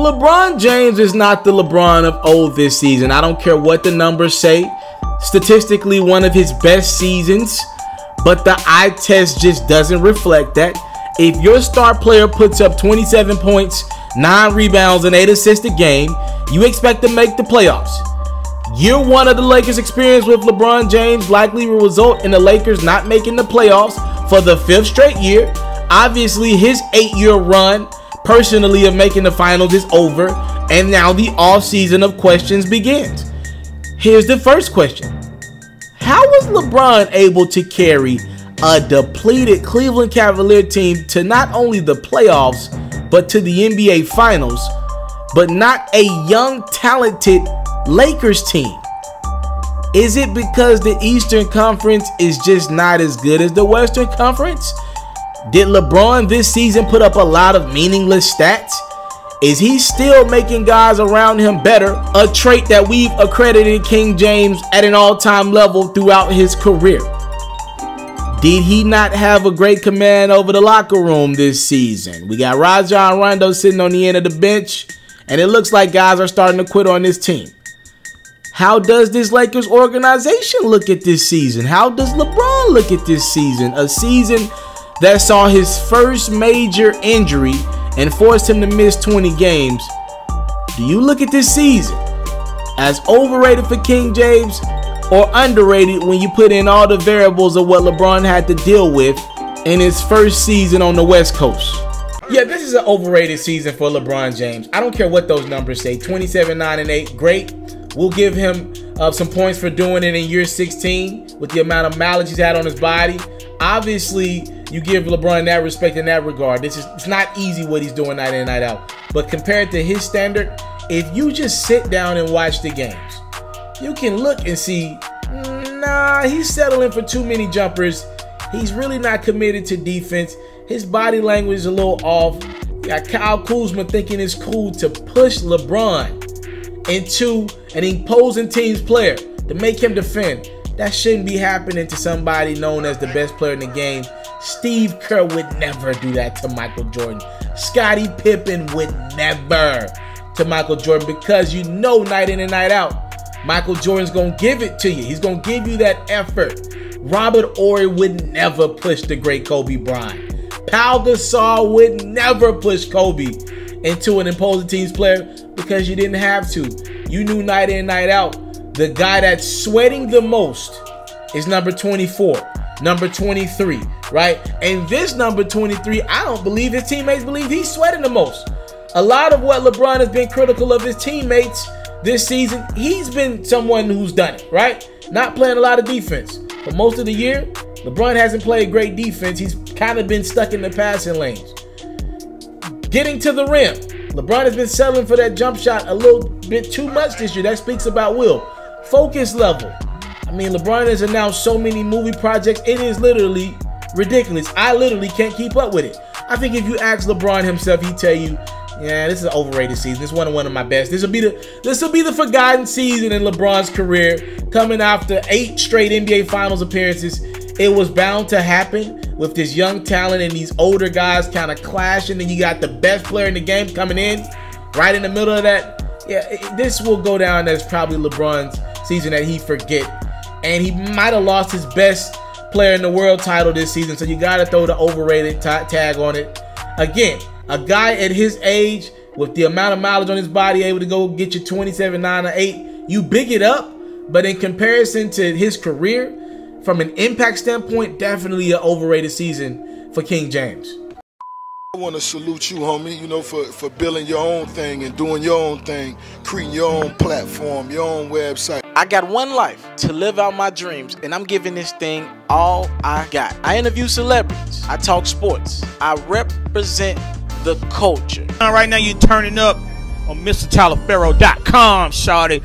LeBron James is not the LeBron of old this season. I don't care what the numbers say. Statistically, one of his best seasons, but the eye test just doesn't reflect that. If your star player puts up 27 points, 9 rebounds, and 8 assists a game, you expect to make the playoffs. Year one of the Lakers' experience with LeBron James likely will result in the Lakers not making the playoffs for the fifth straight year. Obviously, his eight year run personally of making the finals is over, and now the off season of questions begins. Here's the first question How was LeBron able to carry a depleted Cleveland Cavalier team to not only the playoffs, but to the NBA Finals, but not a young, talented Lakers team? Is it because the Eastern Conference is just not as good as the Western Conference? Did LeBron this season put up a lot of meaningless stats? Is he still making guys around him better? A trait that we've accredited King James at an all time level throughout his career. Did he not have a great command over the locker room this season? We got Rajon Rondo sitting on the end of the bench, and it looks like guys are starting to quit on this team. How does this Lakers organization look at this season? How does LeBron look at this season? A season that saw his first major injury and forced him to miss 20 games. Do you look at this season as overrated for King James or underrated when you put in all the variables of what LeBron had to deal with in his first season on the West Coast? Yeah, this is an overrated season for LeBron James. I don't care what those numbers say 27, 9, and 8. Great. We'll give him uh, some points for doing it in year 16 with the amount of mileage he's had on his body. Obviously, you give LeBron that respect in that regard. This is it's not easy what he's doing night in night out. But compared to his standard, if you just sit down and watch the games, you can look and see, nah, he's settling for too many jumpers. He's really not committed to defense. His body language is a little off. You got Kyle Kuzma thinking it's cool to push LeBron into an imposing team's player to make him defend. That shouldn't be happening to somebody known as the best player in the game Steve Kerr would never do that to Michael Jordan. Scottie Pippen would never to Michael Jordan because you know night in and night out, Michael Jordan's gonna give it to you. He's gonna give you that effort. Robert Horry would never push the great Kobe Bryant. Pau Gasol would never push Kobe into an imposing team's player because you didn't have to. You knew night in, night out, the guy that's sweating the most is number 24 number 23, right? And this number 23, I don't believe his teammates believe he's sweating the most. A lot of what LeBron has been critical of his teammates this season, he's been someone who's done it, right? Not playing a lot of defense. But most of the year, LeBron hasn't played great defense. He's kind of been stuck in the passing lanes. Getting to the rim. LeBron has been settling for that jump shot a little bit too much this year. That speaks about will. Focus level. I mean, LeBron has announced so many movie projects. It is literally ridiculous. I literally can't keep up with it. I think if you ask LeBron himself, he'd tell you, yeah, this is an overrated season. This is one of one of my best. This will be the this will be the forgotten season in LeBron's career, coming after eight straight NBA Finals appearances. It was bound to happen with this young talent and these older guys kind of clashing, and you got the best player in the game coming in right in the middle of that. Yeah, this will go down as probably LeBron's season that he forget and he might have lost his best player in the world title this season. So you got to throw the overrated tag on it. Again, a guy at his age with the amount of mileage on his body able to go get you 27, 9, or 8, you big it up. But in comparison to his career, from an impact standpoint, definitely an overrated season for King James. I want to salute you, homie, you know, for, for building your own thing and doing your own thing, creating your own platform, your own website. I got one life to live out my dreams, and I'm giving this thing all I got. I interview celebrities, I talk sports, I represent the culture. Right now, you're turning up on MrTaliaferro.com, shawty.